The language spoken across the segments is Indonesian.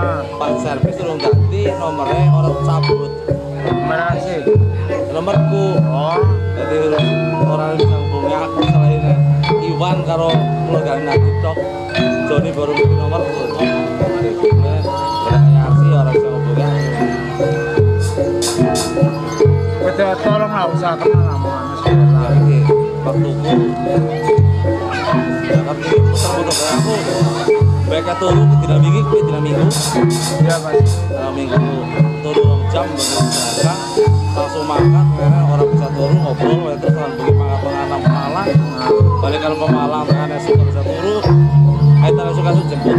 Ah, pas servis urung ganti nomornya orang cabut. Mana sih? nomorku. Oh, jadi orang yang hubungi aku selain Iwan karo keluarga nanti tok Joni baru bikin nomor. Tuh berani sih orang aku betul tolong lah usah kenal lah mau ya waktuku. Ya kan kayak aku baik turu tidak minggu tidak minggu. Iya mas. dalam minggu. Turu rong jam bener langsung makan karena orang bisa turu ngobrol terus kan pergi makan penganam Malang. Balik kalau ke Malang karena suka bisa turu ayo tanah suka suka jemput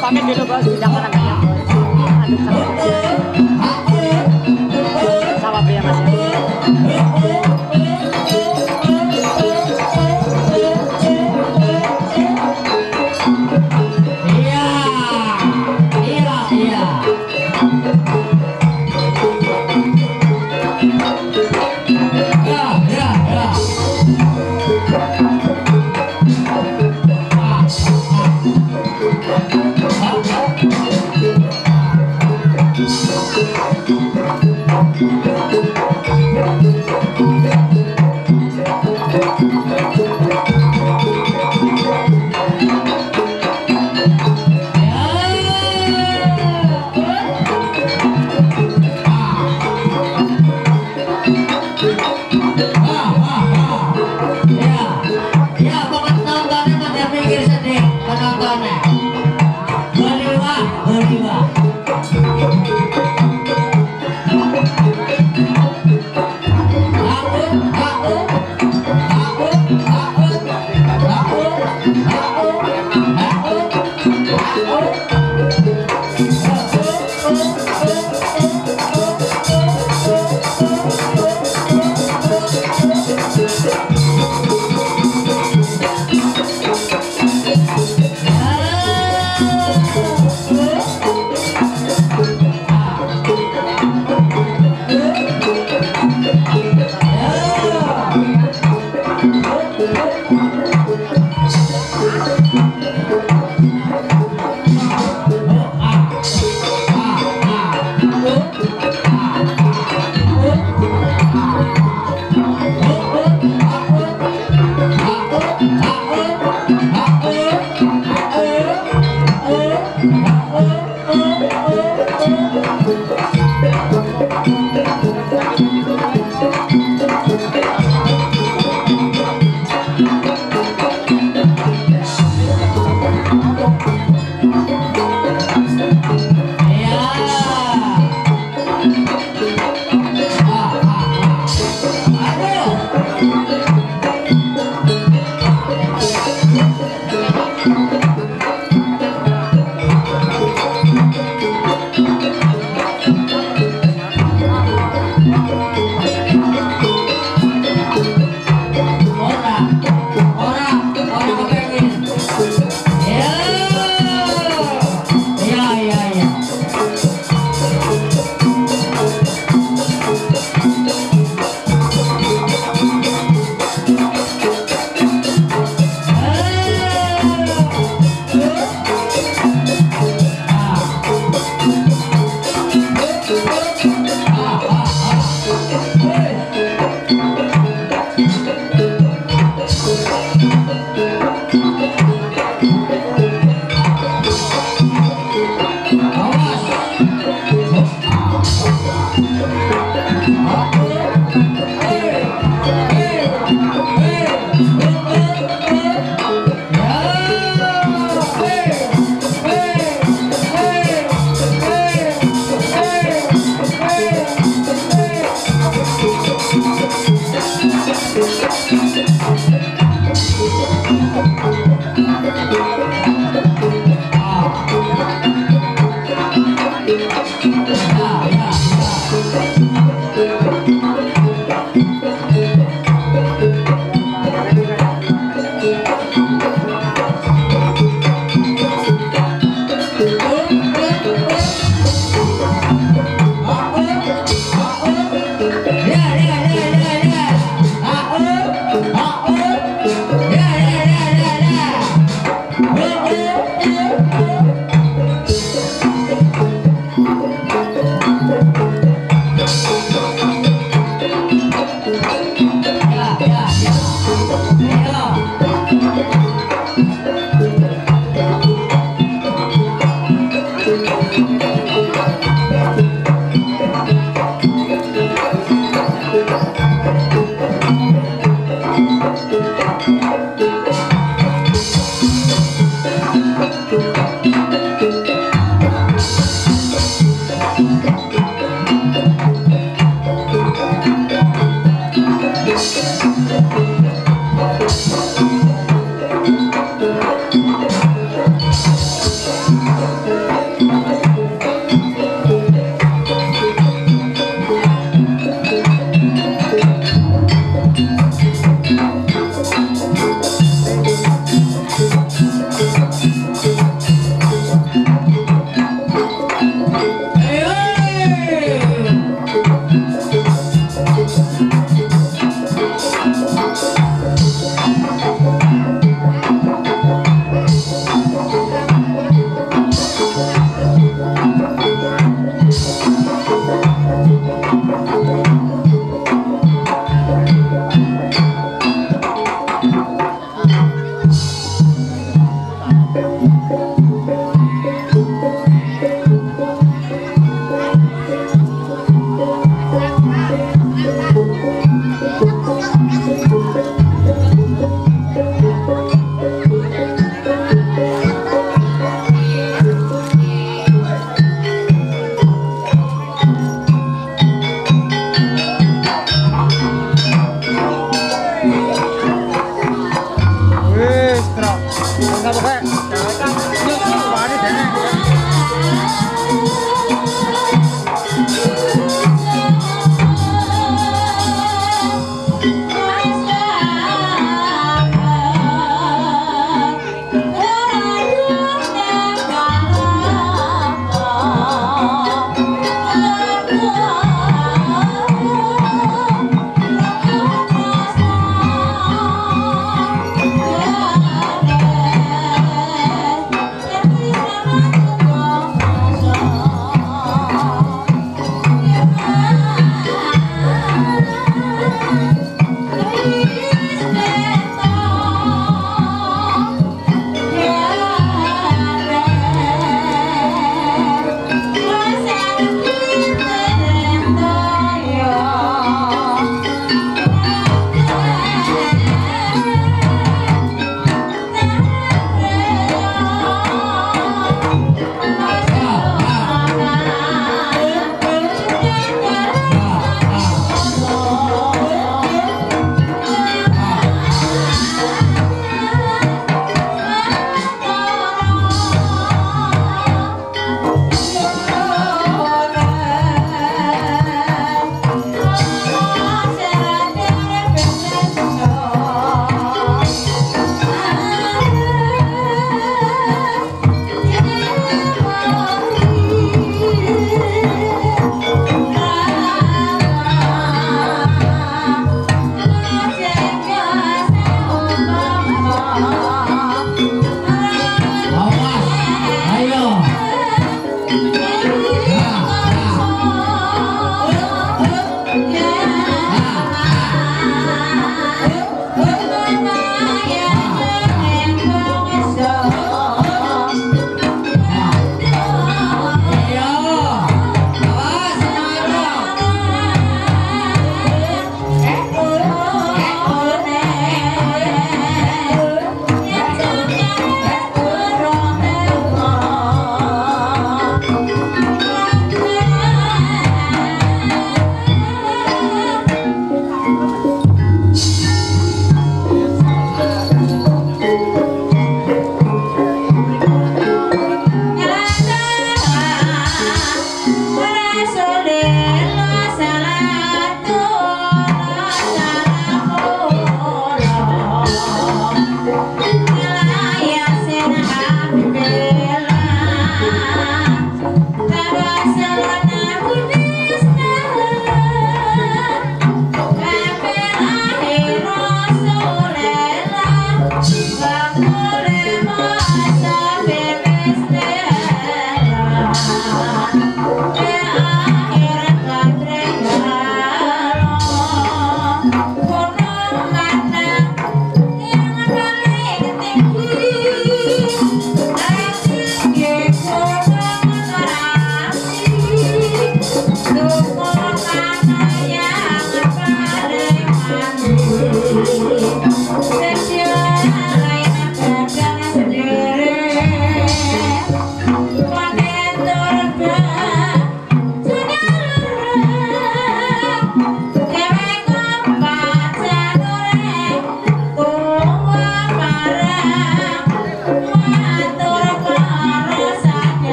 pamit dulu bos. Jangan